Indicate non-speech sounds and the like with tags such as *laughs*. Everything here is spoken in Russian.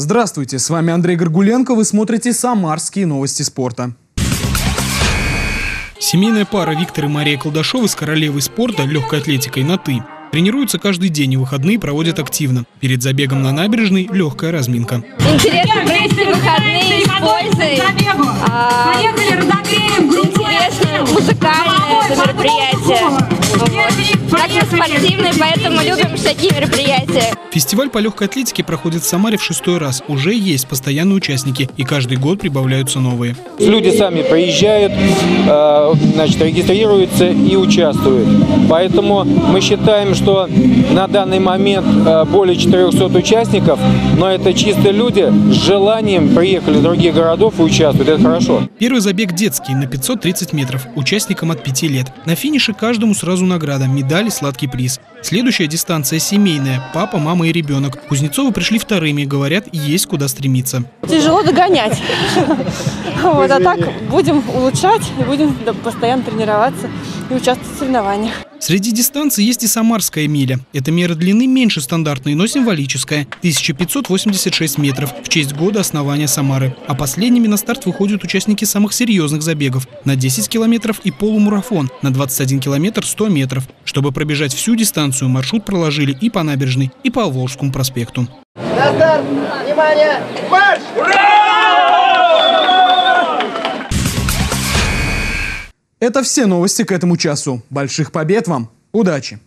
Здравствуйте, с вами Андрей Горгуленко, вы смотрите «Самарские новости спорта». Семейная пара Виктор и Мария Колдашовы с королевой спорта легкой атлетикой на «ты». Тренируются каждый день и выходные проводят активно. Перед забегом на набережной легкая разминка. Интересно провести выходные с пользой. А, интересно, музыкальное мероприятие. Спортивные, поэтому любим такие мероприятия. Фестиваль по легкой атлетике проходит в Самаре в шестой раз. Уже есть постоянные участники, и каждый год прибавляются новые. Люди сами приезжают, э, значит, регистрируются и участвуют. Поэтому мы считаем, что на данный момент э, более 400 участников, но это чисто люди с желанием приехали в других городов и участвуют. Это хорошо. Первый забег детский на 530 метров, участникам от 5 лет. На финише каждому сразу награда, медаль и сладкий приз. Следующая дистанция семейная. Папа, мама и ребенок. Кузнецовы пришли вторыми, говорят, есть куда стремиться. Тяжело догонять. *laughs* Вот, а так будем улучшать и будем постоянно тренироваться и участвовать в соревнованиях. Среди дистанций есть и самарская миля. Эта мера длины меньше стандартной, но символическая – 1586 метров в честь года основания Самары. А последними на старт выходят участники самых серьезных забегов – на 10 километров и полумарафон на 21 километр 100 метров. Чтобы пробежать всю дистанцию, маршрут проложили и по набережной, и по Волжскому проспекту. На старт! Внимание! Марш! Это все новости к этому часу. Больших побед вам! Удачи!